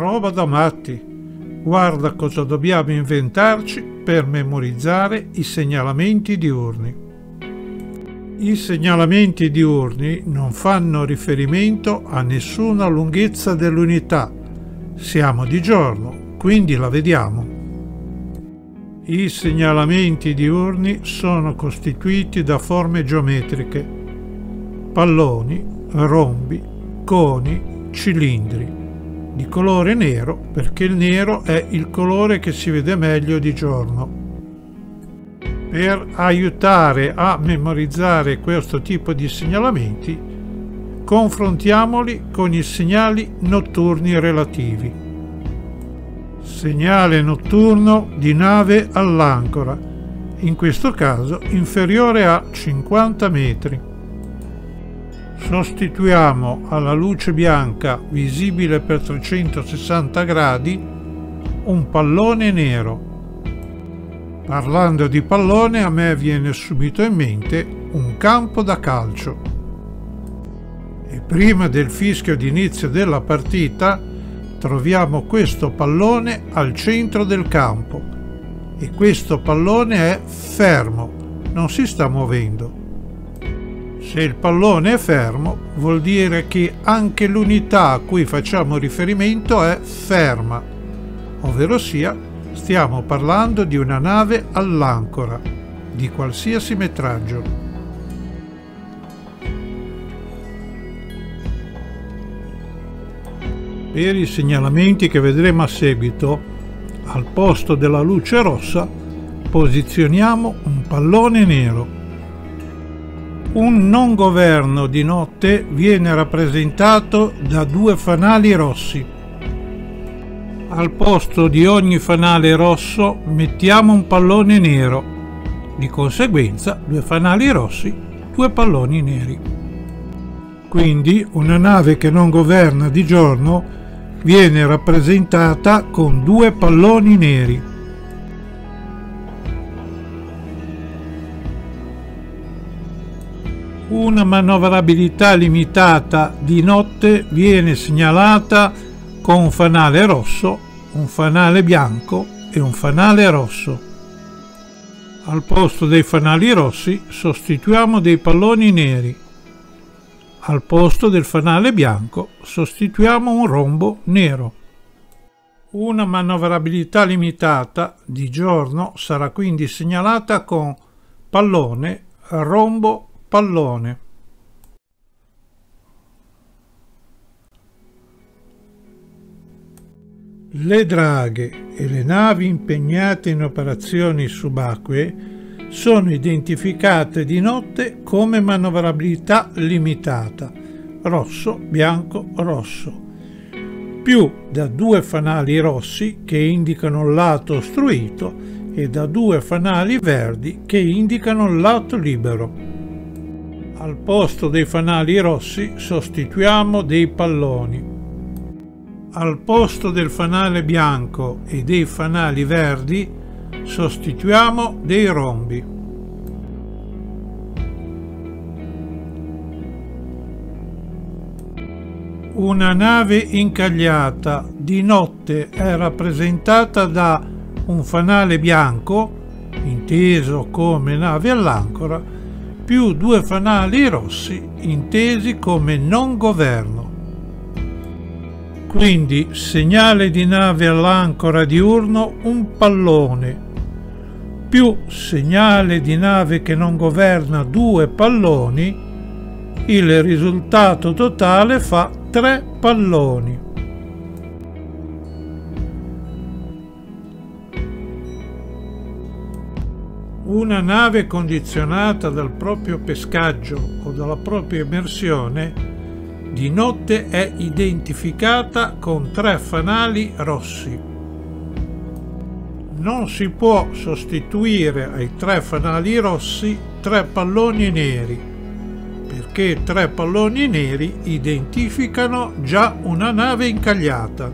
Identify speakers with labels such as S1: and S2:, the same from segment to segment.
S1: Roba da matti. Guarda cosa dobbiamo inventarci per memorizzare i segnalamenti diurni. I segnalamenti diurni non fanno riferimento a nessuna lunghezza dell'unità. Siamo di giorno, quindi la vediamo. I segnalamenti diurni sono costituiti da forme geometriche, palloni, rombi, coni, cilindri, di colore nero perché il nero è il colore che si vede meglio di giorno. Per aiutare a memorizzare questo tipo di segnalamenti, confrontiamoli con i segnali notturni relativi segnale notturno di nave all'ancora, in questo caso inferiore a 50 metri. Sostituiamo alla luce bianca visibile per 360 gradi un pallone nero. Parlando di pallone a me viene subito in mente un campo da calcio. E prima del fischio d'inizio della partita troviamo questo pallone al centro del campo e questo pallone è fermo, non si sta muovendo. Se il pallone è fermo vuol dire che anche l'unità a cui facciamo riferimento è ferma, ovvero sia stiamo parlando di una nave all'ancora, di qualsiasi metraggio. Per i segnalamenti che vedremo a seguito, al posto della luce rossa posizioniamo un pallone nero. Un non governo di notte viene rappresentato da due fanali rossi. Al posto di ogni fanale rosso mettiamo un pallone nero. Di conseguenza due fanali rossi, due palloni neri. Quindi una nave che non governa di giorno viene rappresentata con due palloni neri. Una manovrabilità limitata di notte viene segnalata con un fanale rosso, un fanale bianco e un fanale rosso. Al posto dei fanali rossi sostituiamo dei palloni neri. Al posto del fanale bianco sostituiamo un rombo nero. Una manovrabilità limitata di giorno sarà quindi segnalata con pallone, rombo, pallone. Le draghe e le navi impegnate in operazioni subacquee sono identificate di notte come manovrabilità limitata, rosso, bianco, rosso, più da due fanali rossi che indicano il lato ostruito e da due fanali verdi che indicano il lato libero. Al posto dei fanali rossi sostituiamo dei palloni. Al posto del fanale bianco e dei fanali verdi sostituiamo dei rombi. Una nave incagliata di notte è rappresentata da un fanale bianco, inteso come nave all'ancora, più due fanali rossi, intesi come non governo. Quindi segnale di nave all'ancora diurno un pallone più segnale di nave che non governa due palloni, il risultato totale fa tre palloni. Una nave condizionata dal proprio pescaggio o dalla propria immersione di notte è identificata con tre fanali rossi non si può sostituire ai tre fanali rossi tre palloni neri, perché tre palloni neri identificano già una nave incagliata.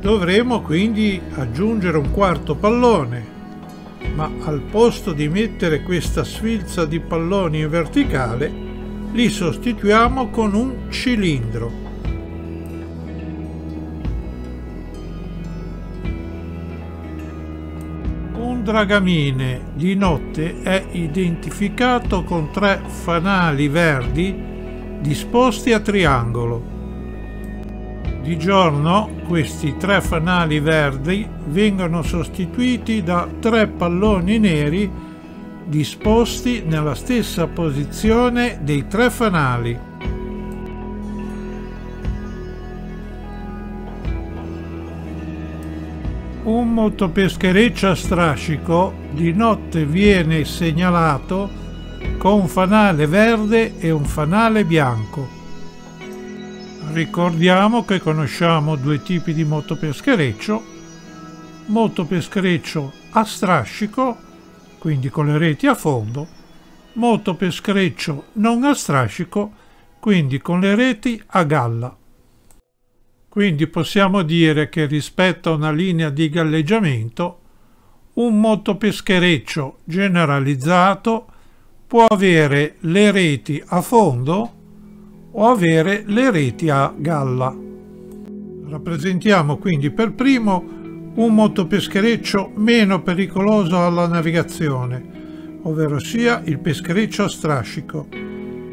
S1: Dovremo quindi aggiungere un quarto pallone, ma al posto di mettere questa sfilza di palloni in verticale, li sostituiamo con un cilindro. Un dragamine di notte è identificato con tre fanali verdi disposti a triangolo. Di giorno questi tre fanali verdi vengono sostituiti da tre palloni neri disposti nella stessa posizione dei tre fanali. Un motopeschereccio a strascico di notte viene segnalato con un fanale verde e un fanale bianco. Ricordiamo che conosciamo due tipi di motopeschereccio, motopeschereccio a strascico, quindi con le reti a fondo, motopeschereccio non a strascico, quindi con le reti a galla. Quindi possiamo dire che rispetto a una linea di galleggiamento, un motopeschereccio generalizzato può avere le reti a fondo o avere le reti a galla. Rappresentiamo quindi per primo un motopeschereccio meno pericoloso alla navigazione, ovvero sia il peschereccio a strascico,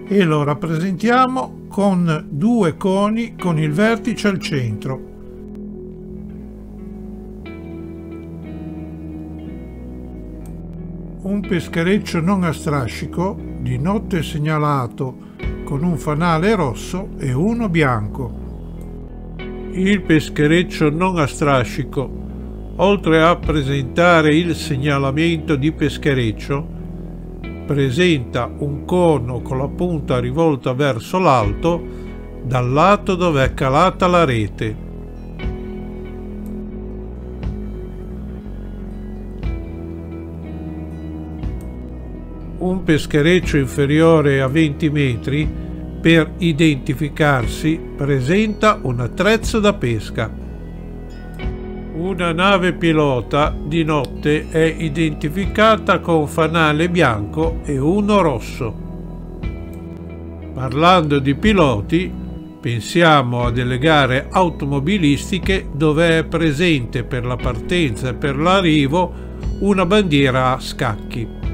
S1: e lo rappresentiamo con due coni con il vertice al centro. Un peschereccio non a strascico, di notte segnalato con un fanale rosso e uno bianco. Il peschereccio non a strascico, oltre a presentare il segnalamento di peschereccio, presenta un cono con la punta rivolta verso l'alto dal lato dove è calata la rete. Un peschereccio inferiore a 20 metri per identificarsi presenta un attrezzo da pesca. Una nave pilota di notte è identificata con fanale bianco e uno rosso. Parlando di piloti, pensiamo a delle gare automobilistiche dove è presente per la partenza e per l'arrivo una bandiera a scacchi.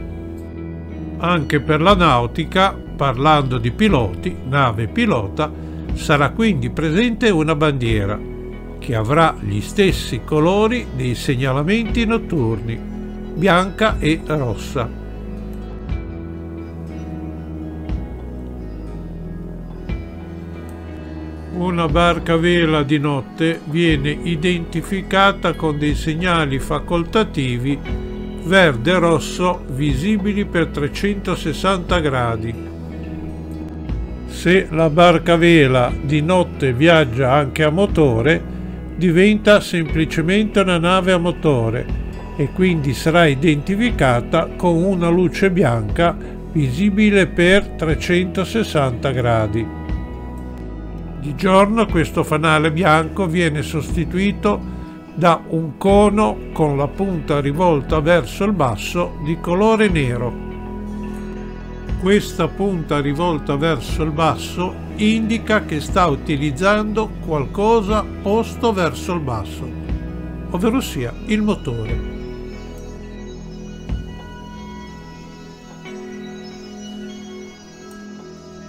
S1: Anche per la nautica, parlando di piloti, nave pilota, sarà quindi presente una bandiera che avrà gli stessi colori dei segnalamenti notturni, bianca e rossa. Una barca vela di notte viene identificata con dei segnali facoltativi verde e rosso visibili per 360 gradi. Se la barca vela di notte viaggia anche a motore, diventa semplicemente una nave a motore e quindi sarà identificata con una luce bianca visibile per 360 gradi. Di giorno questo fanale bianco viene sostituito da un cono con la punta rivolta verso il basso di colore nero. Questa punta rivolta verso il basso indica che sta utilizzando qualcosa posto verso il basso, ovvero sia il motore.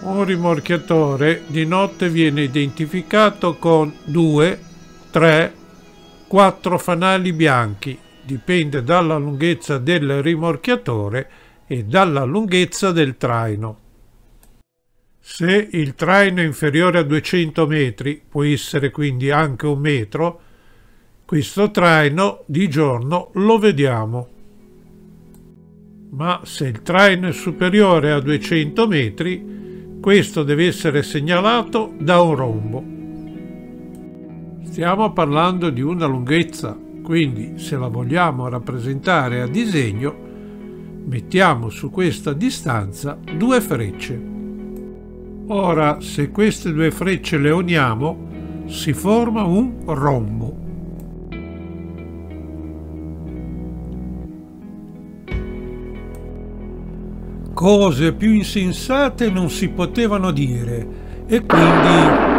S1: Un rimorchiatore di notte viene identificato con 2, 3, 4 fanali bianchi, dipende dalla lunghezza del rimorchiatore e dalla lunghezza del traino. Se il traino è inferiore a 200 metri, può essere quindi anche un metro, questo traino di giorno lo vediamo. Ma se il traino è superiore a 200 metri, questo deve essere segnalato da un rombo. Stiamo parlando di una lunghezza, quindi se la vogliamo rappresentare a disegno, mettiamo su questa distanza due frecce. Ora, se queste due frecce le uniamo, si forma un rombo. Cose più insensate non si potevano dire e quindi